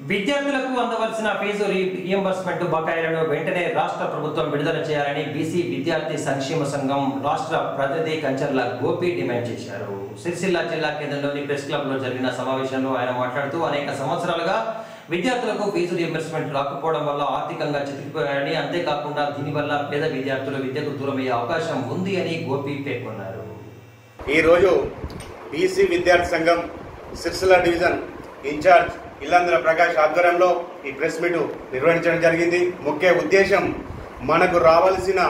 విద్యార్థులకు అందవలసిన fee reimbursement బకాయిలను వెంటనే రాష్ట్ర ప్రభుత్వం విడుదల చేయాలని బీసీ విద్యార్థి సంక్షేమ సంఘం రాష్ట్ర ప్రతినిధి కంచర్ల గోపి డిమాండ్ చేశారు. సిరిసిల్ల జిల్లా కేంద్రంలోని ప్రెస్ క్లబ్లో జరిగిన సమావేశంలో ఆయన మాట్లాడుతూ అనేక సంవత్సరాలుగా విద్యార్థులకు ఫీజు రీఎంబర్స్మెంట్ రాకపోవడం వల్ల ఆర్థికంగా చితికిపోయారని అంతేకాకుండా దీనివల్ల పేద విద్యార్థులు విద్యకు దూరమయ్యే అవకాశం ఉంది అని గోపి పేర్కొన్నారు. ఈరోజు బీసీ విద్యార్థి సంఘం సిరిసిల్ల డివిజన్ ఇన్ఛార్జ్ ఇల్లందుల ప్రకాష్ ఆధ్వర్యంలో ఈ ప్రెస్ మీట్ నిర్వహించడం జరిగింది. ముఖ్య ఉద్దేశం మనకు రావాల్సిన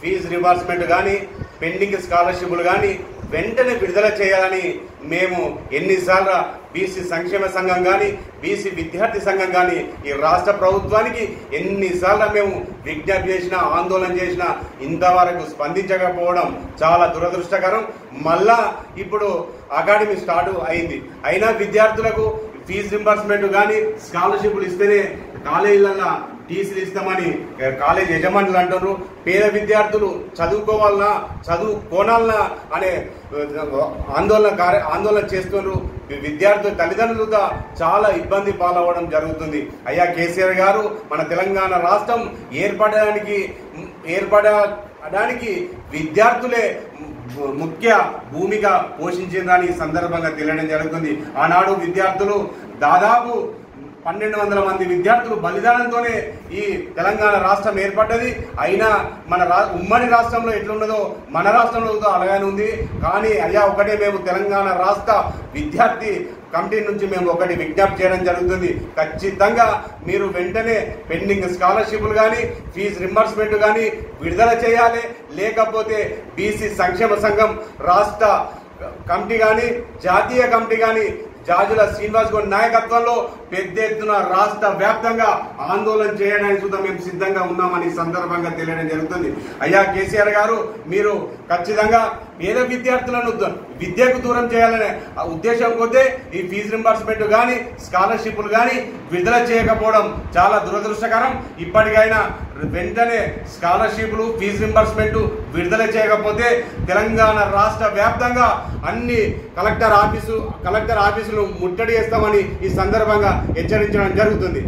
ఫీజు రివార్స్మెంట్ కానీ పెండింగ్ స్కాలర్షిప్లు కానీ వెంటనే విడుదల చేయాలని మేము ఎన్నిసార్లు బీసీ సంక్షేమ సంఘం కానీ బీసీ విద్యార్థి సంఘం కానీ ఈ రాష్ట్ర ప్రభుత్వానికి ఎన్నిసార్లు మేము విజ్ఞప్తి చేసినా ఆందోళన చేసినా ఇంతవరకు స్పందించకపోవడం చాలా దురదృష్టకరం. మళ్ళా ఇప్పుడు అకాడమీ స్టార్ట్ అయింది. అయినా విద్యార్థులకు ఫీజు రింబర్స్మెంట్ కానీ స్కాలర్షిప్లు ఇస్తేనే కాలేజీలలో టీసీలు ఇస్తామని కాలేజ్ యజమానులు అంటున్నారు. పేద విద్యార్థులు చదువుకోవాలన్నా చదువుకోనాలన్నా అనే ఆందోళన కార్య ఆందోళన చేస్తున్నారు. విద్యార్థుల తల్లిదండ్రులుగా చాలా ఇబ్బంది పాలవ్వడం జరుగుతుంది. అయ్యా కేసీఆర్ గారు మన తెలంగాణ రాష్ట్రం ఏర్పడడానికి ఏర్పడడానికి విద్యార్థులే ముఖ్య భూమిక పోషించిందని సందర్భంగా తెలియడం జరుగుతుంది. ఆనాడు విద్యార్థులు దాదాపు పన్నెండు వందల మంది విద్యార్థులు బలిదానంతోనే ఈ తెలంగాణ రాష్ట్రం ఏర్పడ్డది. అయినా మన రా ఉమ్మడి రాష్ట్రంలో ఎట్లున్నదో మన రాష్ట్రంలో అలాగే ఉంది. కానీ అయ్యా ఒకటే మేము తెలంగాణ రాష్ట్ర విద్యార్థి కమిటీ నుంచి మేము ఒకటి విజ్ఞప్తి చేయడం జరుగుతుంది. ఖచ్చితంగా మీరు వెంటనే పెండింగ్ స్కాలర్షిప్లు కానీ ఫీజు రింబర్స్మెంట్ కానీ విడుదల చేయాలి. లేకపోతే బీసీ సంక్షేమ సంఘం రాష్ట్ర కమిటీ కానీ జాతీయ కమిటీ కానీ జాజుల శ్రీనివాస్ గౌడ్ నాయకత్వంలో పెద్ద ఎత్తున రాష్ట్ర వ్యాప్తంగా ఆందోళన చేయడానికి సుద్ధా మేము సిద్ధంగా ఉన్నామని సందర్భంగా తెలియడం జరుగుతుంది. అయ్యా కేసీఆర్ గారు మీరు ఖచ్చితంగా పేద విద్యార్థులను విద్యకు దూరం చేయాలనే ఆ ఉద్దేశం కొద్దే ఈ ఫీజు రింబర్స్మెంట్ కానీ స్కాలర్షిప్లు కానీ విడుదల చేయకపోవడం చాలా దురదృష్టకరం. ఇప్పటికైనా వెంటనే స్కాలర్షిప్లు ఫీజు రింబర్స్మెంట్ విడుదల చేయకపోతే తెలంగాణ రాష్ట్ర వ్యాప్తంగా అన్ని కలెక్టర్ ఆఫీసు కలెక్టర్ ఆఫీసులు ముట్టడి చేస్తామని ఈ సందర్భంగా హెచ్చరించడం జరుగుతుంది.